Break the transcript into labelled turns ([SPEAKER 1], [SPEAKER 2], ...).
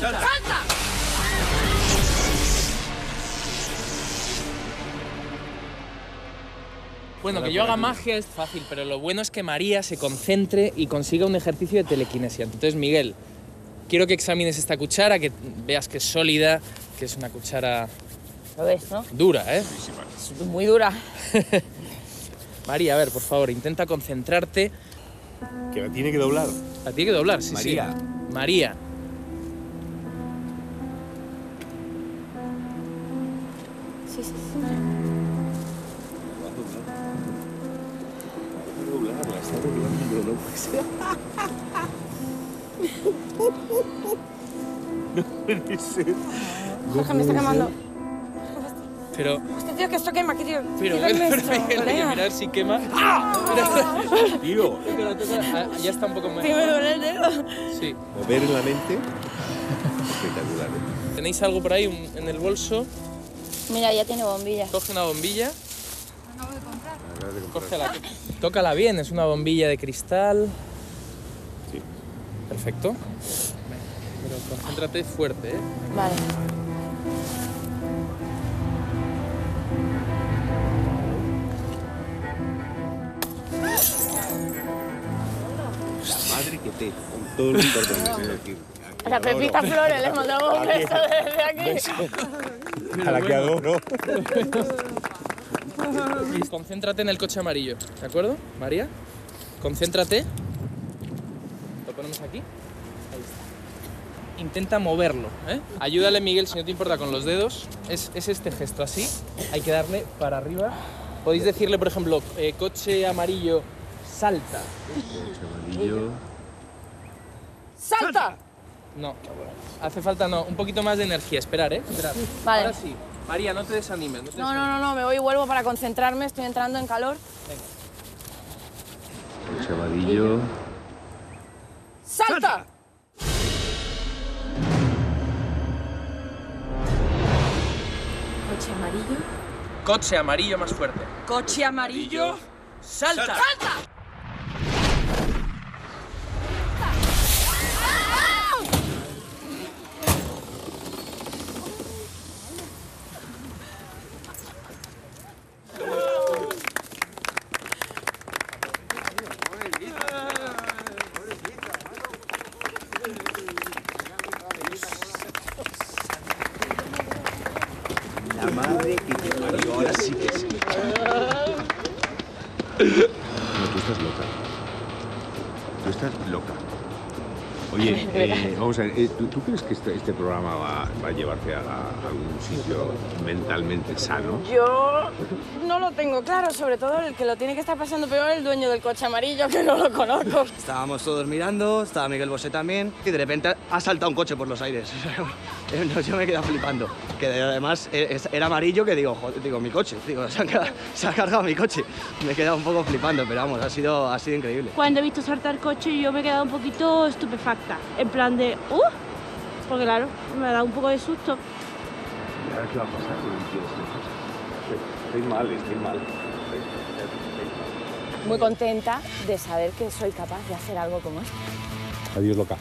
[SPEAKER 1] ¡Salta!
[SPEAKER 2] Bueno, que yo haga magia es fácil, pero lo bueno es que María se concentre y consiga un ejercicio de telequinesia. Entonces, Miguel, quiero que examines esta cuchara, que veas que es sólida, que es una cuchara
[SPEAKER 1] Lo ves, ¿no?
[SPEAKER 2] dura, ¿eh?
[SPEAKER 1] Es muy dura.
[SPEAKER 2] María, a ver, por favor, intenta concentrarte.
[SPEAKER 3] Que la tiene que doblar.
[SPEAKER 2] La tiene que doblar, sí,
[SPEAKER 3] María.
[SPEAKER 2] sí. María.
[SPEAKER 1] Sí, sí, sí.
[SPEAKER 3] doblarla, está doblando, no puede ser. No puede ser.
[SPEAKER 1] Jorge, me está quemando.
[SPEAKER 2] Pero,
[SPEAKER 1] Hostia, tío, que esto quema, que tío.
[SPEAKER 2] pero, pero,
[SPEAKER 1] esto,
[SPEAKER 2] Miguel,
[SPEAKER 1] colega.
[SPEAKER 2] mira a ver si quema.
[SPEAKER 3] Tío.
[SPEAKER 2] Ah, ya está un poco mejor.
[SPEAKER 1] Sí, me duele el dedo.
[SPEAKER 2] Sí.
[SPEAKER 3] mover en la mente. Espectacular. ¿eh?
[SPEAKER 2] ¿Tenéis algo por ahí en el bolso?
[SPEAKER 1] Mira, ya tiene bombillas.
[SPEAKER 2] Coge una bombilla.
[SPEAKER 3] Acabas de comprar.
[SPEAKER 2] Cógela. Tócala bien, es una bombilla de cristal.
[SPEAKER 3] Sí.
[SPEAKER 2] Perfecto. Pero concéntrate fuerte, ¿eh?
[SPEAKER 1] Vale.
[SPEAKER 3] Madre que te. Con todo el tengo aquí.
[SPEAKER 1] A la Pepita Flores le mandamos un beso desde aquí.
[SPEAKER 3] A la que adoro.
[SPEAKER 2] Concéntrate en el coche amarillo, ¿de acuerdo? María, concéntrate. Lo ponemos aquí. Ahí está. Intenta moverlo, ¿eh? Ayúdale, Miguel, si no te importa, con los dedos. Es, es este gesto, así. Hay que darle para arriba. Podéis decirle, por ejemplo, eh, coche amarillo, salta.
[SPEAKER 3] Amarillo.
[SPEAKER 1] ¡Salta!
[SPEAKER 2] No, hace falta no, un poquito más de energía. Esperar, ¿eh? Esperar.
[SPEAKER 1] Vale.
[SPEAKER 2] Ahora sí. María, no te desanimes. No, te
[SPEAKER 1] No, no,
[SPEAKER 2] desanimes.
[SPEAKER 1] no, no, me voy y vuelvo para concentrarme, estoy entrando en calor.
[SPEAKER 3] Coche amarillo.
[SPEAKER 1] ¡Salta! Coche amarillo.
[SPEAKER 2] Coche amarillo más fuerte.
[SPEAKER 1] Coche amarillo.
[SPEAKER 2] ¡Salta!
[SPEAKER 1] ¡Salta!
[SPEAKER 3] La madre que te parió. Ahora sí que sí. No, tú estás loca. Tú estás loca. Oye, eh, vamos a ver, eh, ¿tú, tú crees que este, este programa va, va a llevarte a, a algún sitio mentalmente sano?
[SPEAKER 1] Yo no lo tengo claro, sobre todo el que lo tiene que estar pasando peor el dueño del coche amarillo, que no lo conozco.
[SPEAKER 4] Estábamos todos mirando, estaba Miguel Bosé también, y de repente ha saltado un coche por los aires. No, Yo me he quedado flipando. Que además es- era amarillo, que digo, joder, digo, mi coche, digo, se ha, ca- se ha cargado mi coche. Me he quedado un poco flipando, pero vamos, ha sido, ha sido increíble.
[SPEAKER 5] Cuando he visto saltar el coche yo me he quedado un poquito estupefacta. En plan de, ¡uh! Porque claro, me ha dado un poco de susto.
[SPEAKER 3] ¿Y ahora qué va a pasar con el tío este? Estoy mal, estoy mal. Estoy- estoy mal.
[SPEAKER 1] Muy contenta de saber que soy capaz de hacer algo como esto.
[SPEAKER 3] Adiós, loca.